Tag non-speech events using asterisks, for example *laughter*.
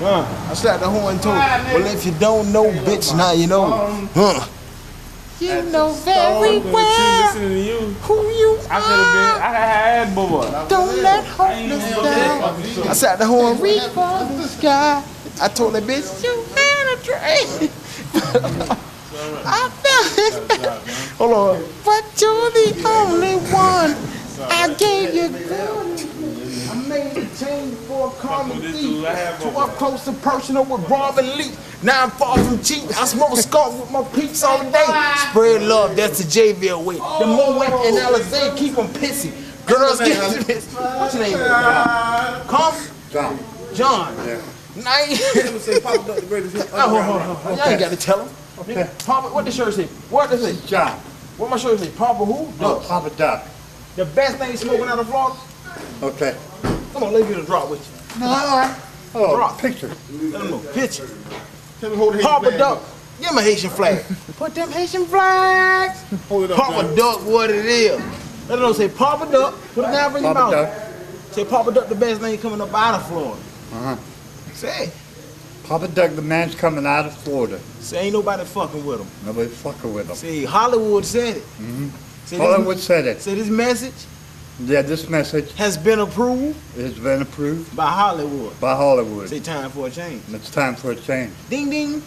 Uh, I slapped the horn too. told well, if you don't know, bitch, now you know. Huh. You know very well Listening to you, who you I could have been. are. I had boy. Don't let hopeless down. I slapped the horn, reach for the sky. I told that bitch, you had a dream. *laughs* I felt it. Hold on. But you're the only one. I gave you good. I made a change for a common this thief. dude To up close and personal with Robin Lee. Now I'm far from cheap. I smoke a skunk with my peeps all day. Spread love, that's the JVL way. The Moet and Alizé keep them pissy. Girls get this. What's your name? Come? John. John. Yeah. Nice. *laughs* Say Papa Duck the greatest hit. Oh, hold on, hold on. Y'all ain't got to tell him. Nigga, Papa, what the shirt say? What does it say? John. What my shirt say? Papa who? No, Duck. Papa Duck. The best thing smoking out of Florida? Okay. Come on, let me get a drop with you. No, all right. Oh, Drop. picture. Let them know. Picture. Tell me hold the Papa flag. Duck. Give him a Haitian flag. Put them Haitian flags. Hold it up. Papa John. Duck, what it is. Let them know. Say Papa Duck. Put it down for your mouth. Duck. Say Papa Duck, the best thing coming up out of Florida. Uh-huh. Say it. Papa Doug, the man's coming out of Florida. Say ain't nobody fucking with him. Nobody fucking with him. See, Hollywood said it. Mhm. Say Hollywood this, said it. say this message Yeah, this message has been approved It has been approved by Hollywood. by Hollywood. Say time for a change. It's time for a change. Ding ding.